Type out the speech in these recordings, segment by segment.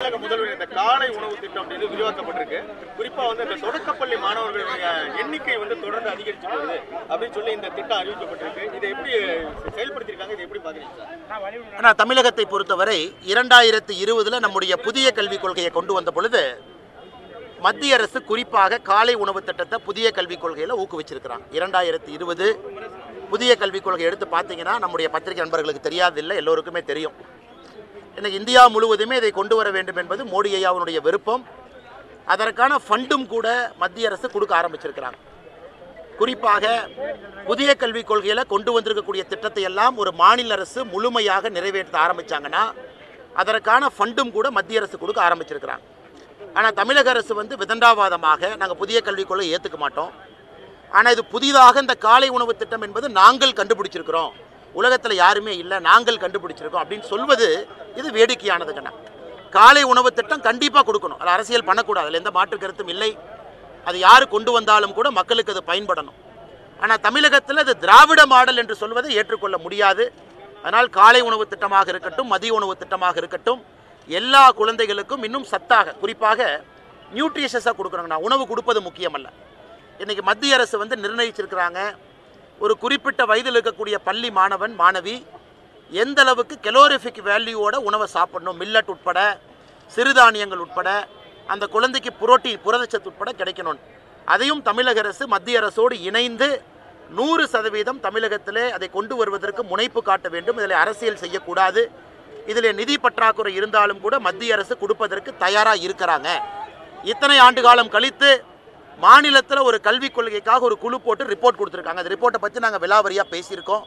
தமிழக முதல்வர் இந்த காலை உணவு திட்டம் அப்படின்னு விரிவாக்கப்பட்டிருக்கு. குறிப்பா வந்து இந்த தொடக்கப்பள்ளி மாணவர்களுடைய எண்ணிக்கை வந்து தொடர்ந்து அதிகரிச்சு வருது அப்படின்னு சொல்லி இந்த திட்டம் அறிவிக்கப்பட்டிருக்கு. இதை எப்படி செயல்படுத்திருக்காங்க இதை எப்படி பாக்குறீங்க ஆனால் தமிழகத்தை பொறுத்தவரை இரண்டாயிரத்தி இருபதுல நம்முடைய புதிய கல்விக் கொள்கையை கொண்டு வந்த பொழுது மத்திய அரசு குறிப்பாக காலை உணவு திட்டத்தை புதிய கல்விக் கொள்கையில் ஊக்குவிச்சிருக்கிறாங்க. இரண்டாயிரத்தி இருபது புதிய கல்விக் கொள்கை எடுத்து பார்த்தீங்கன்னா நம்முடைய பத்திரிகை நண்பர்களுக்கு தெரியாதில்லை எல்லோருக்குமே தெரியும். இன்னைக்கு இந்தியா முழுவதுமே இதை கொண்டு வர வேண்டும் என்பது மோடி ஐயாவுடைய விருப்பம். அதற்கான ஃபண்டும் கூட மத்திய அரசு கொடுக்க ஆரம்பிச்சிருக்கிறாங்க. குறிப்பாக புதிய கல்விக் கொள்கையில் கொண்டு வந்திருக்கக்கூடிய திட்டத்தை எல்லாம் ஒரு மாநில அரசு முழுமையாக நிறைவேற்ற ஆரம்பிச்சாங்கன்னா அதற்கான ஃபண்டும் கூட மத்திய அரசு கொடுக்க ஆரம்பிச்சிருக்கிறாங்க. ஆனால் தமிழக அரசு வந்து விதண்டாவாதமாக நாங்கள் புதிய கல்விக் கொள்கை ஏற்றுக்க மாட்டோம். ஆனால் இது புதிதாக இந்த காலை உணவு திட்டம் என்பது நாங்கள் கண்டுபிடிச்சிருக்கிறோம். உலகத்தில் யாருமே இல்லை நாங்கள் கண்டுபிடிச்சிருக்கோம் அப்படின்னு சொல்வது இது வேடிக்கையானது கண்ணா. காலை உணவு திட்டம் கண்டிப்பாக கொடுக்கணும். அது அரசியல் பண்ணக்கூடாது. அதில் எந்த மாற்று கருத்தும் இல்லை. அது யார் கொண்டு வந்தாலும் கூட மக்களுக்கு அது பயன்படணும். ஆனால் தமிழகத்தில் அது திராவிட மாடல் என்று சொல்வதை ஏற்றுக்கொள்ள முடியாது. அதனால் காலை உணவு திட்டமாக இருக்கட்டும் மதிய உணவு திட்டமாக இருக்கட்டும் எல்லா குழந்தைகளுக்கும் இன்னும் சத்தாக குறிப்பாக நியூட்ரிஷஸாக கொடுக்குறாங்கண்ணா உணவு கொடுப்பது முக்கியமல்ல. இன்றைக்கி மத்திய அரசு வந்து நிர்ணயிச்சிருக்கிறாங்க. ஒரு குறிப்பிட்ட வயதில் இருக்கக்கூடிய பள்ளி மாணவன் மாணவி எந்த அளவுக்கு கெலோரிஃபிக் வேல்யூவோட உணவை சாப்பிடணும்? மில்லட் உட்பட சிறுதானியங்கள் உட்பட அந்த குழந்தைக்கு புரோட்டீன் புரதச்சத்து உட்பட கிடைக்கணும் அதையும் தமிழக அரசு மத்திய அரசோடு இணைந்து நூறு சதவீதம் தமிழகத்திலே அதை கொண்டு வருவதற்கு முனைப்பு காட்ட வேண்டும். இதில் அரசியல் செய்யக்கூடாது. இதில் நிதி பற்றாக்குறை இருந்தாலும் கூட மத்திய அரசு கொடுப்பதற்கு தயாராக இருக்கிறாங்க. இத்தனை ஆண்டு காலம் கழித்து மாநிலத்தில் ஒரு கல்விக் கொள்கைக்காக ஒரு குழு போட்டு ரிப்போர்ட் கொடுத்துருக்காங்க. அந்த ரிப்போர்ட்டை பற்றி நாங்கள் விலாவரியாக பேசியிருக்கோம்.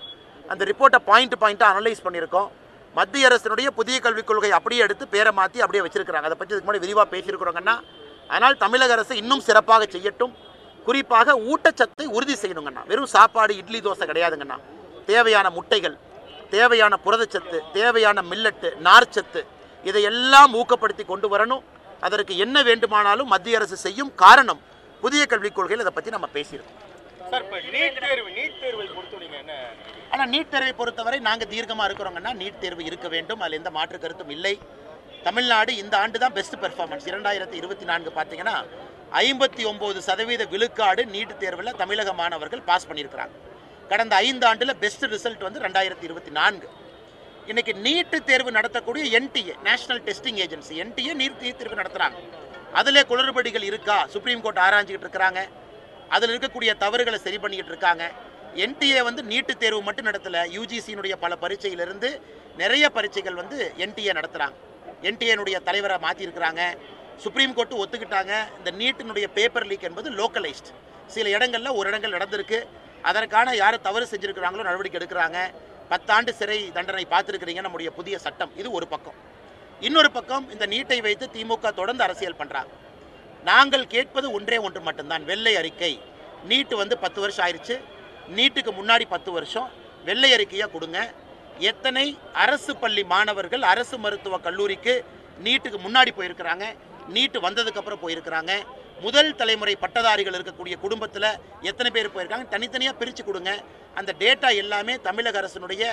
அந்த ரிப்போர்ட்டை பாயிண்ட் பாயிண்ட்டாக அனலைஸ் பண்ணியிருக்கோம். மத்திய அரசினுடைய புதிய கல்விக் கொள்கை அப்படியே எடுத்து பேரை மாற்றி அப்படியே வச்சிருக்கிறாங்க. அதை பற்றி இதுக்கு முன்னாடி விரிவாக பேசியிருக்கிறோங்கன்னா அதனால் தமிழக அரசு இன்னும் சிறப்பாக செய்யட்டும். குறிப்பாக ஊட்டச்சத்தை உறுதி செய்யணுங்கண்ணா வெறும் சாப்பாடு இட்லி தோசை கிடையாதுங்கண்ணா தேவையான முட்டைகள் தேவையான புரதச்சத்து தேவையான மில்லட்டு நார்ச்சத்து இதையெல்லாம் ஊக்கப்படுத்தி கொண்டு வரணும். அதற்கு என்ன வேண்டுமானாலும் மத்திய அரசு செய்யும் காரணம் புதிய கல்விக் கொள்கையில் இதை பற்றி நம்ம பேசியிருக்கோம். சார் நீட் தேர்வு நீட் ஆனால் நீட் தேர்வை பொறுத்தவரை நாங்கள் தீர்க்கமாக இருக்கிறோங்கன்னா நீட் தேர்வு இருக்க வேண்டும். அதில் எந்த மாற்று கருத்தும் இல்லை. தமிழ்நாடு இந்த ஆண்டு தான் பெஸ்ட் பெர்ஃபார்மன்ஸ் இரண்டாயிரத்தி இருபத்தி நான்கு பார்த்தீங்கன்னா ஐம்பத்தி ஒம்பது சதவீத விழுக்காடு நீட் தேர்வில் தமிழக மாணவர்கள் பாஸ் பண்ணியிருக்கிறாங்க. கடந்த ஐந்து ஆண்டில் பெஸ்ட் ரிசல்ட் வந்து ரெண்டாயிரத்தி இருபத்தி நான்கு. இன்னைக்கு நீட்டு தேர்வு நடத்தக்கூடிய NTA national testing agency NTA NEET NEET தேர்வு நடத்துகிறாங்க அதில் குளறுபடிகள் இருக்கா? சுப்ரீம் கோர்ட் ஆராய்ஞ்சிக்கிட்டு இருக்கிறாங்க. அதில் இருக்கக்கூடிய தவறுகளை சரி பண்ணிக்கிட்டு இருக்காங்க. என்டிஏ வந்து நீட்டு தேர்வு மட்டும் நடத்தலை. யூஜிசியினுடைய பல பரீட்சையிலிருந்து நிறைய பரீட்சைகள் வந்து என்டிஏ நடத்துகிறாங்க என்டிஏனுடைய தலைவரை மாற்றிருக்கிறாங்க சுப்ரீம் கோர்ட்டு ஒத்துக்கிட்டாங்க. இந்த நீட்டினுடைய பேப்பர் லீக் என்பது லோக்கலைஸ்ட் சில இடங்களில் ஒரு இடங்கள் நடந்திருக்கு. அதற்கான யார் தவறு செஞ்சுருக்கிறாங்களோ நடவடிக்கை எடுக்கிறாங்க. பத்தாண்டு சிறை தண்டனை பார்த்துருக்கிறீங்க நம்முடைய புதிய சட்டம். இது ஒரு பக்கம். இன்னொரு பக்கம் இந்த நீட்டை வைத்து திமுக தொடர்ந்து அரசியல் பண்ணுறாங்க நாங்கள் கேட்பது ஒன்றே ஒன்று மட்டும்தான். வெள்ளை அறிக்கை. நீட்டு வந்து பத்து வருஷம் ஆயிடுச்சு நீட்டுக்கு முன்னாடி பத்து வருஷம். வெள்ளை அறிக்கையாக கொடுங்க. எத்தனை அரசு பள்ளி மாணவர்கள் அரசு மருத்துவ கல்லூரிக்கு நீட்டுக்கு முன்னாடி போயிருக்கிறாங்க. நீட்டு வந்ததுக்கப்புறம் போயிருக்கிறாங்க. முதல் தலைமுறை பட்டதாரிகள் இருக்கக்கூடிய குடும்பத்தில் எத்தனை பேர் போயிருக்காங்க? தனித்தனியாக பிரித்து கொடுங்க. அந்த டேட்டா எல்லாமே தமிழக அரசினுடைய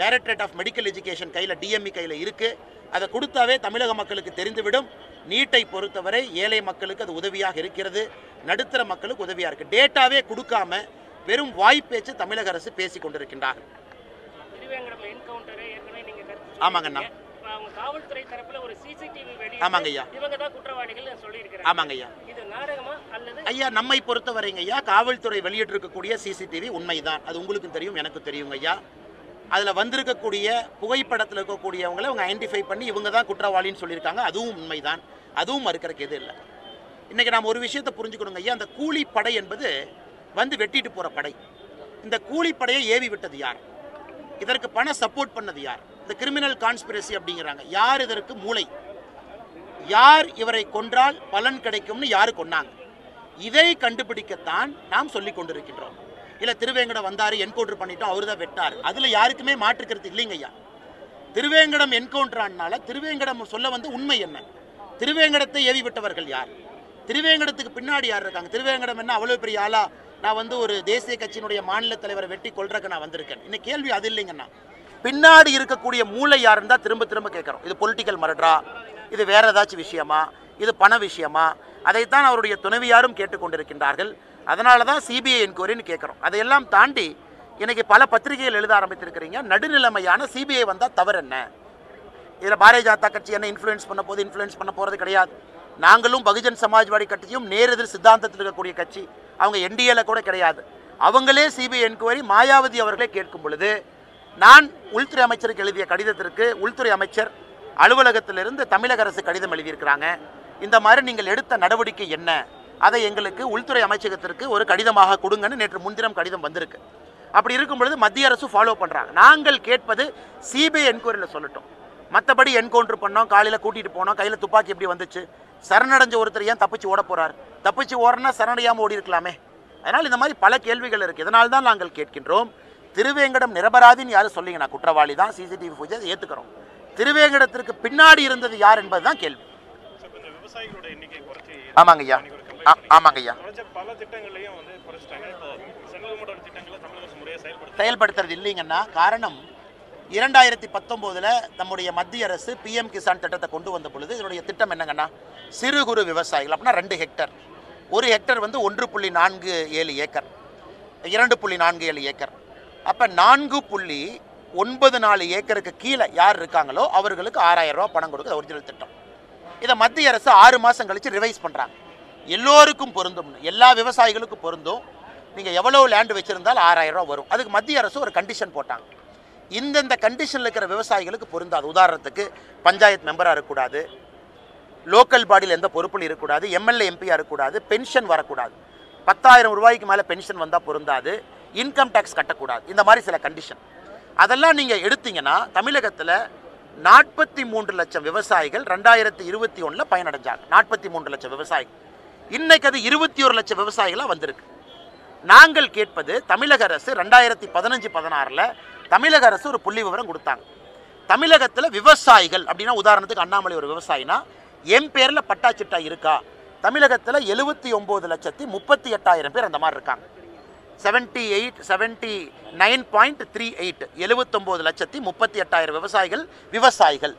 டைரக்டரேட் ஆஃப் மெடிக்கல் எஜுகேஷன் கையில் டிஎம்இ கையில் இருக்குது அதை கொடுத்தாவே தமிழக மக்களுக்கு தெரிந்துவிடும். நீட்டை பொறுத்தவரை ஏழை மக்களுக்கு அது உதவியாக இருக்கிறது. நடுத்தர மக்களுக்கு உதவியாக இருக்குது டேட்டாவே கொடுக்காம வெறும் வாய்ப்பேச்சு தமிழக அரசு பேசி கொண்டிருக்கின்றார்கள். ஆமாங்கண்ணா. ஆமாங்க ஐயா. ஆமாங்க ஐயா நம்மை பொறுத்தவரைங்க ஐயா காவல்துறை வெளியிட்டிருக்கக்கூடிய சிசிடிவி உண்மைதான். அது உங்களுக்கு தெரியும் எனக்கு தெரியுங்க ஐயா அதில் வந்திருக்கக்கூடிய புகைப்படத்தில் இருக்கக்கூடியவங்களை அவங்க ஐடென்டிஃபை பண்ணி இவங்க தான் குற்றவாளின்னு சொல்லியிருக்காங்க. அதுவும் உண்மைதான். அதுவும் மறுக்கிறதுக்கு எது இல்லை. இன்றைக்கி நாம் ஒரு விஷயத்தை புரிஞ்சுக்கணுங்க ஐயா. அந்த கூலிப்படை என்பது வந்து வெட்டிட்டு போகிற படை. இந்த கூலிப்படையை ஏவி விட்டது யார்? இதற்கு பண சப்போர்ட் பண்ணது யார்? இந்த கிரிமினல் கான்ஸ்பிரசி அப்படிங்கிறாங்க. யார் இதற்கு மூளை? யார் இவரை கொன்றால் பலன் கிடைக்கும்னு யார் கொன்னாங்க? இதை கண்டுபிடிக்கத்தான் நாம் சொல்லிக் கொண்டிருக்கின்றோம். இல்ல திருவேங்கடம் வந்தாரு என்கவுண்டர் பண்ணிட்டோம் அவர் தான் வெட்டார். அதுல யாருக்குமே மாற்றுக்கிறது இல்லைங்க ஐயா. திருவேங்கடம் என்கவுண்டர் ஆனால திருவேங்கடம் சொல்ல வந்து உண்மை என்ன? திருவேங்கடத்தை ஏவி விட்டவர்கள் யார்? திருவேங்கடத்துக்கு பின்னாடி யார் இருக்காங்க? திருவேங்கடம் என்ன அவ்வளவு பெரிய ஆளா? நான் வந்து ஒரு தேசிய கட்சியினுடைய மாநில தலைவரை வெட்டி கொள்றதுக்கு நான் வந்திருக்கேன். இன்னைக்கு கேள்வி அது இல்லைங்கண்ணா பின்னாடி இருக்கக்கூடிய மூளை யாருன்னு தான் திரும்ப திரும்ப கேட்குறோம். இது பொலிட்டிக்கல் மரட்ரா இது வேற ஏதாச்சும் விஷயமா? இது பண விஷயமா? அதைத்தான் அவருடைய துணைவியாரும் கேட்டுக்கொண்டிருக்கின்றார்கள். அதனால தான் சிபிஐ என்கொயரின்னு கேட்குறோம். அதையெல்லாம் தாண்டி இன்றைக்கி பல பத்திரிகைகள் எழுத ஆரம்பித்திருக்கிறீங்க. நடுநிலைமையான சிபிஐ வந்தால் தவறு என்ன இதில் பாரதிய ஜனதா கட்சி என்ன இன்ஃப்ளூயன்ஸ் பண்ண போது இன்ஃப்ளூயன்ஸ் பண்ண போகிறது கிடையாது. நாங்களும் பகுஜன் சமாஜ்வாடி கட்சியும் நேரெதிர் சித்தாந்தத்தில் இருக்கக்கூடிய கட்சி. அவங்க என்டிஏல கூட கிடையாது. அவங்களே சிபிஐ என்கொயரி மாயாவதி அவர்களே கேட்கும் பொழுது நான் உள்துறை அமைச்சருக்கு எழுதிய கடிதத்திற்கு உள்துறை அமைச்சர் அலுவலகத்திலிருந்து தமிழக அரசு கடிதம் எழுதியிருக்கிறாங்க. இந்த மாதிரி நீங்கள் எடுத்த நடவடிக்கை என்ன? அதை எங்களுக்கு உள்துறை அமைச்சகத்திற்கு ஒரு கடிதமாக கொடுங்கன்னு நேற்று முன்தினம் கடிதம் வந்திருக்கு. அப்படி இருக்கும் பொழுது மத்திய அரசு ஃபாலோ பண்ணுறாங்க நாங்கள் கேட்பது சிபிஐ என்கொயரியில் சொல்லட்டும். மற்றபடி என்கவுண்டர் பண்ணோம் காலையில் கூட்டிகிட்டு போனோம் கையில் துப்பாக்கி எப்படி வந்துச்சு? சரணடைஞ்ச ஒருத்தர் ஏன் தப்பிச்சு ஓட போறார்? தப்பிச்சு ஓடனா சரணடையாமல் ஓடி இருக்கலாமே. அதனால் இந்த மாதிரி பல கேள்விகள் இருக்குது இதனால் தான் நாங்கள் கேட்கின்றோம். திருவேங்கடம் நிரபராதின்னு யாரும் சொல்லிங்க நான் குற்றவாளி தான். சிசிடிவி பூஜை ஏற்றுக்கிறோம் திருவேங்கடத்திற்கு பின்னாடி இருந்தது யார் என்பது தான் கேள்வி ஆமாங்க ஐயா ஆமாங்க ஐயா. பல திட்டங்களையும் வந்து செயல்படுத்துறது இல்லைங்கன்னா காரணம் இரண்டாயிரத்தி பத்தொம்போதில் நம்முடைய மத்திய அரசு பிஎம் கிசான் திட்டத்தை கொண்டு வந்த பொழுது இதனுடைய திட்டம் என்னங்கன்னா சிறு குறு விவசாயிகள் அப்படின்னா ரெண்டு ஹெக்டர் ஒரு ஹெக்டர் வந்து ஒன்று புள்ளி நான்கு ஏழு ஏக்கர். இரண்டு புள்ளி நான்கு ஏழு ஏக்கர். அப்போ நான்கு புள்ளி ஒன்பது நாலு ஏக்கருக்கு கீழே யார் இருக்காங்களோ அவர்களுக்கு ஆறாயிரம் ரூபாய் பணம் கொடுக்குது ஒரிஜினல் திட்டம். இதை மத்திய அரசு ஆறு மாதம் கழித்து ரிவைஸ் பண்ணுறாங்க எல்லோருக்கும் பொருந்தும் எல்லா விவசாயிகளுக்கும் பொருந்தும். நீங்கள் எவ்வளோ லேண்ட் வச்சுருந்தாலும் ஆறாயிரம் ரூபா வரும். அதுக்கு மத்திய அரசு ஒரு கண்டிஷன் போட்டாங்க. இந்தந்த கண்டிஷனில் இருக்கிற விவசாயிகளுக்கு பொருந்தாது. உதாரணத்துக்கு பஞ்சாயத்து மெம்பராக இருக்கக்கூடாது. லோக்கல் பாடியில் எந்த பொறுப்பில் இருக்கக்கூடாது. எம்எல்ஏ எம்பியாக இருக்கக்கூடாது. பென்ஷன் வரக்கூடாது. பத்தாயிரம் ரூபாய்க்கு மேலே பென்ஷன் வந்தால் பொருந்தாது. இன்கம் டேக்ஸ் கட்டக்கூடாது. இந்த மாதிரி சில கண்டிஷன் அதெல்லாம் நீங்கள் எடுத்தீங்கன்னா தமிழகத்தில் நாற்பத்தி மூன்று லட்சம் விவசாயிகள் ரெண்டாயிரத்தி இருபத்தி ஒன்றில் பயனடைஞ்சாங்க. நாற்பத்தி மூன்று லட்சம் விவசாயிகள். இன்னைக்கு அது இருபத்தி ஒரு லட்சம் விவசாயிகளாக வந்திருக்கு. நாங்கள் கேட்பது தமிழக அரசு ரெண்டாயிரத்தி பதினஞ்சு பதினாறில் தமிழக அரசு ஒரு புள்ளி விவரம் கொடுத்தாங்க. தமிழகத்தில் விவசாயிகள் அப்படின்னா உதாரணத்துக்கு அண்ணாமலை ஒரு விவசாயினா என் பேரில் பட்டா சிட்டா இருக்கா? தமிழகத்தில் எழுபத்தி ஒம்பது லட்சத்தி முப்பத்தி எட்டாயிரம் பேர் அந்த மாதிரி இருக்காங்க. Seventy eight seventy nine point three eight எழுபத்தொம்போது லட்சத்தி முப்பத்தி எட்டாயிரம் விவசாயிகள் விவசாயிகள்.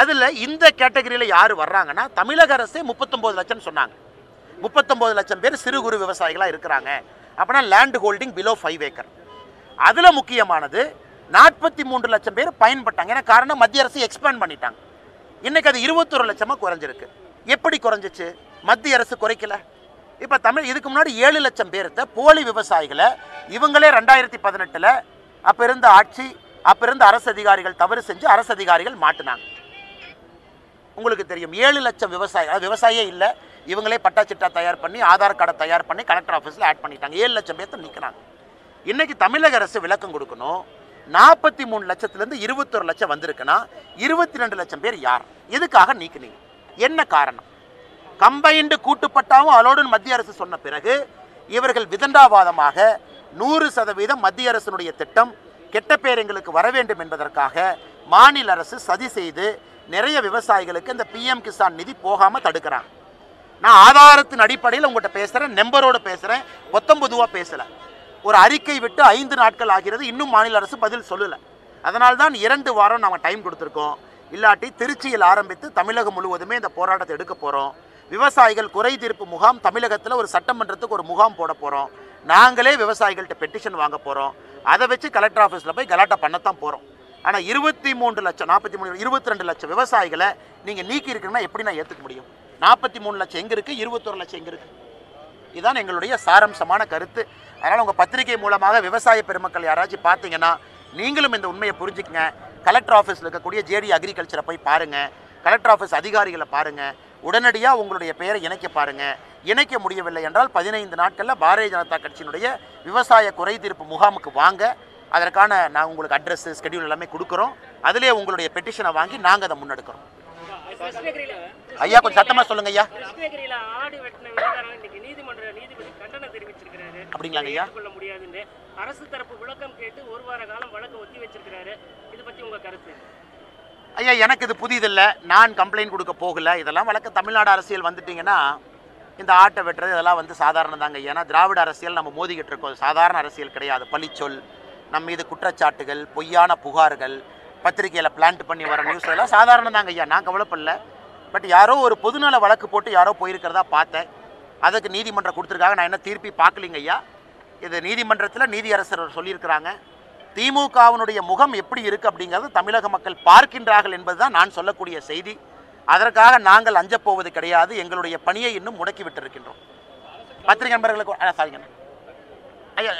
அதில் இந்த கேட்டகரியில் யார் வர்றாங்கன்னா தமிழக அரசே முப்பத்தொம்போது லட்சம் சொன்னாங்க. முப்பத்தொம்போது லட்சம் பேர் சிறு குறு விவசாயிகளாக இருக்கிறாங்க. அப்படின்னா land holding below five acre அதில் முக்கியமானது நாற்பத்தி மூன்று லட்சம் பேர் பயன்பட்டாங்க. ஏன்னா காரணம்? மத்திய அரசு எக்ஸ்பேண்ட் பண்ணிட்டாங்க. இன்றைக்கி அது இருபத்தொரு லட்சமாக குறைஞ்சிருக்கு. எப்படி குறைஞ்சிச்சு? மத்திய அரசு குறைக்கல. இப்போ தமிழ் இதுக்கு முன்னாடி ஏழு லட்சம் பேர்த்த போலி விவசாயிகளை இவங்களே ரெண்டாயிரத்தி பதினெட்டில் அப்போ இருந்த ஆட்சி அப்போ இருந்த அரசு அதிகாரிகள் தவறு செஞ்சு அரசு அதிகாரிகள் மாட்டினாங்க. உங்களுக்கு தெரியும். ஏழு லட்சம் விவசாயி அதாவது விவசாயியே இல்லை. இவங்களே பட்டா சிட்டா தயார் பண்ணி ஆதார் கார்டை தயார் பண்ணி கலெக்டர் ஆஃபீஸில் ஆட் பண்ணிட்டாங்க. ஏழு லட்சம் பேர்த்து நிற்கிறாங்க இன்னைக்கு தமிழக அரசு விளக்கம் கொடுக்கணும். நாற்பத்தி மூணு லட்சத்துலேருந்து இருபத்தொரு லட்சம் வந்திருக்குன்னா இருபத்தி ரெண்டு லட்சம் பேர் யார்? எதுக்காக நீக்கினீங்க? என்ன காரணம்? கம்பைண்டு கூட்டுப்பட்டாவும் அலோடுன்னு மத்திய அரசு சொன்ன பிறகு இவர்கள் விதண்டாவாதமாக நூறு சதவீதம் மத்திய அரசினுடைய திட்டம் கெட்ட பேர் எங்களுக்கு வர வேண்டும் என்பதற்காக மாநில அரசு சதி செய்து நிறைய விவசாயிகளுக்கு இந்த பிஎம் கிசான் நிதி போகாமல் தடுக்கிறாங்க. நான் ஆதாரத்தின் அடிப்படையில் உங்கள்கிட்ட பேசுகிறேன் நம்பரோடு பேசுகிறேன் பொத்தம்பொதுவாக பேசலை. ஒரு அறிக்கை விட்டு ஐந்து நாட்கள் ஆகிறது இன்னும் மாநில அரசு பதில் சொல்லலை. அதனால் தான் இரண்டு வாரம் நாங்கள் டைம் கொடுத்துருக்கோம். இல்லாட்டி திருச்சியில் ஆரம்பித்து தமிழகம் முழுவதுமே இந்த போராட்டத்தை எடுக்க போகிறோம் விவசாயிகள் குறை தீர்ப்பு முகாம் தமிழகத்தில் ஒரு சட்டமன்றத்துக்கு ஒரு முகாம் போட போகிறோம் நாங்களே விவசாயிகள்கிட்ட பெட்டிஷன் வாங்க போகிறோம் அதை வச்சு கலெக்டர் ஆஃபீஸில் போய் கலாட்டா பண்ணத்தான் போகிறோம் ஆனால் இருபத்தி மூன்று லட்சம் நாற்பத்தி மூணு இருபத்தி ரெண்டு லட்சம் விவசாயிகளை நீங்கள் நீக்கி இருக்கீங்கன்னா எப்படி நான் ஏற்றுக்க முடியும்? நாற்பத்தி மூணு லட்சம் எங்கே இருக்குது இருபத்தொரு லட்சம் எங்கே இருக்குது இதுதான் எங்களுடைய சாரம்சமான கருத்து. அதனால் உங்கள் பத்திரிகை மூலமாக விவசாய பெருமக்கள் யாராச்சும் பார்த்தீங்கன்னா நீங்களும் இந்த உண்மையை புரிஞ்சுக்கங்க. கலெக்டர் ஆஃபீஸில் இருக்கக்கூடிய ஜேடி அக்ரிகல்ச்சரை போய் பாருங்கள் கலெக்டர் ஆஃபீஸ் அதிகாரிகளை பாருங்கள் உடனடியாக உங்களுடைய பெயரை இணைக்க பாருங்கள் இணைக்க முடியவில்லை என்றால் பதினைந்து நாட்களில் பாரதிய ஜனதா கட்சியினுடைய விவசாய குறை தீர்ப்பு முகாமுக்கு வாங்க. அதற்கான நான் உங்களுக்கு அட்ரஸ் ஸ்கெடியூல் எல்லாமே கொடுக்குறோம். அதிலே உங்களுடைய பெட்டிஷனை வாங்கி நாங்கள் அதை முன்னெடுக்கிறோம். ஐயா கொஞ்சம் சத்தமாக சொல்லுங்க ஐயா. அப்படிங்களாங்க ஐயா? அரசு தரப்பு விளக்கம் கேட்டு ஒரு வார காலம் வழக்கு ஒத்தி வச்சிருக்கிறாரு. இது பத்தி உங்க கருத்து? ஐயா எனக்கு இது புதிதில்லை. நான் கம்ப்ளைண்ட் கொடுக்க போகல. இதெல்லாம் வழக்க தமிழ்நாடு அரசியல் வந்துட்டிங்கன்னா இந்த ஆட்டை வெட்டுறது இதெல்லாம் வந்து சாதாரணம் தாங்க ஏன்னா திராவிட அரசியல் நம்ம மோதிக்கிட்டு இருக்கோம். சாதாரண அரசியல் கிடையாது. பழிச்சொல் நம்ம மீது குற்றச்சாட்டுகள் பொய்யான புகார்கள் பத்திரிக்கையில் பிளான்ட் பண்ணி வர நியூஸ் எல்லாம் சாதாரணம் தாங்க ஐயா. நான் கவலைப்படல. பட் யாரோ ஒரு பொதுநல வழக்கு போட்டு யாரோ போயிருக்கிறதா பார்த்தேன். அதுக்கு நீதிமன்றம் கொடுத்துருக்காங்க. நான் என்ன தீர்ப்பி பார்க்கலிங்க ஐயா? இது நீதிமன்றத்தில் நீதியரசர் சொல்லியிருக்கிறாங்க. திமுகவினுடைய முகம் எப்படி இருக்குது அப்படிங்கிறது தமிழக மக்கள் பார்க்கின்றார்கள் என்பதுதான் நான் சொல்லக்கூடிய செய்தி. அதற்காக நாங்கள் அஞ்சப் போவது கிடையாது. எங்களுடைய பணியை இன்னும் முடக்கி விட்டிருக்கின்றோம். பத்திரிகை நண்பர்களுக்கு சாரிங்க ஐயா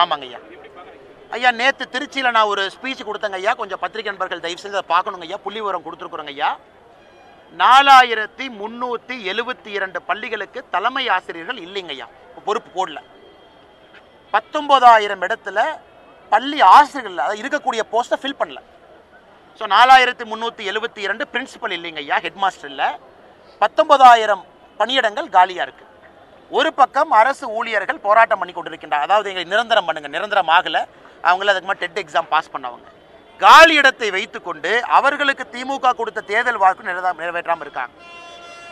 ஆமாங்க ஐயா. ஐயா நேற்று திருச்சியில் நான் ஒரு ஸ்பீச் கொடுத்தேங்க ஐயா. கொஞ்சம் பத்திரிகை நண்பர்கள் தயவு செஞ்சு அதை பார்க்கணுங்க ஐயா. புள்ளி விவரம் கொடுத்துருக்குறோங்க ஐயா. நாலாயிரத்தி முந்நூற்றி எழுபத்தி இரண்டு பள்ளிகளுக்கு தலைமை ஆசிரியர்கள் இல்லைங்க ஐயா. பொறுப்பு போடல. பத்தொம்போதாயிரம் இடத்துல பள்ளி ஆசிரியர்கள் அதாவது இருக்கக்கூடிய போஸ்ட்டை ஃபில் பண்ணல. ஸோ நாலாயிரத்தி முந்நூற்றி எழுபத்தி இரண்டு பிரின்சிபல் இல்லைங்க ஐயா ஹெட் மாஸ்டர் இல்லை பத்தொன்பதாயிரம் பணியிடங்கள் காலியாக இருக்குது ஒரு பக்கம் அரசு ஊழியர்கள் போராட்டம் பண்ணி கொண்டிருக்கின்றார் அதாவது எங்களை நிரந்தரம் பண்ணுங்க நிரந்தரம் ஆகலை. அவங்கள அதுக்கு மாதிரி டெட் எக்ஸாம் பாஸ் பண்ணவங்க. காலி இடத்தை வைத்துக்கொண்டு அவர்களுக்கு திமுக கொடுத்த தேர்தல் வாக்கு நிறைவேற்றாமல் இருக்காங்க.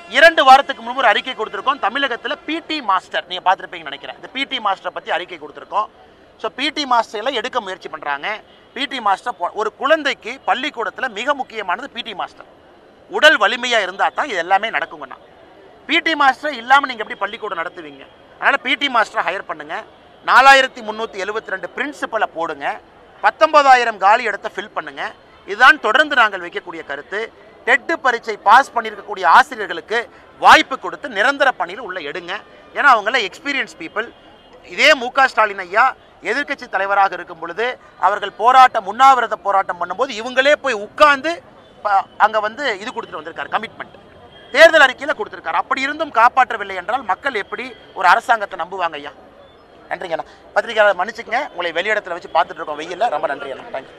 இரண்டு வாரத்துக்கு முன்பு ஒரு அறிக்கை கொடுத்துருக்கோம். தமிழகத்தில் பிடி மாஸ்டர் நீங்கள் பார்த்துருப்பீங்கன்னு நினைக்கிறேன். இந்த பிடி மாஸ்டரை பற்றி அறிக்கை கொடுத்துருக்கோம். ஸோ பிடி மாஸ்டர்லாம் எடுக்க முயற்சி பண்ணுறாங்க பிடி மாஸ்டர் போ- ஒரு குழந்தைக்கு பள்ளிக்கூடத்தில் மிக முக்கியமானது பிடி மாஸ்டர் உடல் வலிமையாக இருந்தால் தான் இது எல்லாமே நடக்குங்கண்ணா. பிடி மாஸ்டர் இல்லாமல் நீங்கள் எப்படி பள்ளிக்கூடம் நடத்துவீங்க? அதனால் பிடி மாஸ்டரை ஹையர் பண்ணுங்கள் நாலாயிரத்தி முந்நூற்றி எழுபத்தி ரெண்டு பிரின்சிபலை போடுங்க. பத்தொன்பதாயிரம் காலி இடத்த ஃபில் பண்ணுங்கள் இதுதான் தொடர்ந்து நாங்கள் வைக்கக்கூடிய கருத்து. டெட்டு பரீட்சை பாஸ் பண்ணியிருக்கக்கூடிய ஆசிரியர்களுக்கு வாய்ப்பு கொடுத்து நிரந்தர பணியில் உள்ள எடுங்க. ஏன்னா அவங்கள எக்ஸ்பீரியன்ஸ் பீப்புள் இதே மு க ஸ்டாலின் ஐயா எதிர்க்கட்சி தலைவராக இருக்கும் பொழுது அவர்கள் போராட்டம் உண்ணாவிரத போராட்டம் பண்ணும்போது இவங்களே போய் உட்கார்ந்து அங்கே வந்து இது கொடுத்துட்டு வந்திருக்காரு கமிட்மெண்ட் தேர்தல் அறிக்கையில் கொடுத்துருக்காரு. அப்படி இருந்தும் காப்பாற்றவில்லை என்றால் மக்கள் எப்படி ஒரு அரசாங்கத்தை நம்புவாங்க ஐயா? நன்றிங்கண்ணா. பத்திரிகையாளர் மன்னிச்சுக்கங்க. உங்களை வெளியிடத்தில் வச்சு பார்த்துட்டு இருக்கோம். வெயில்ல. ரொம்ப நன்றி அண்ணா தேங்க்யூ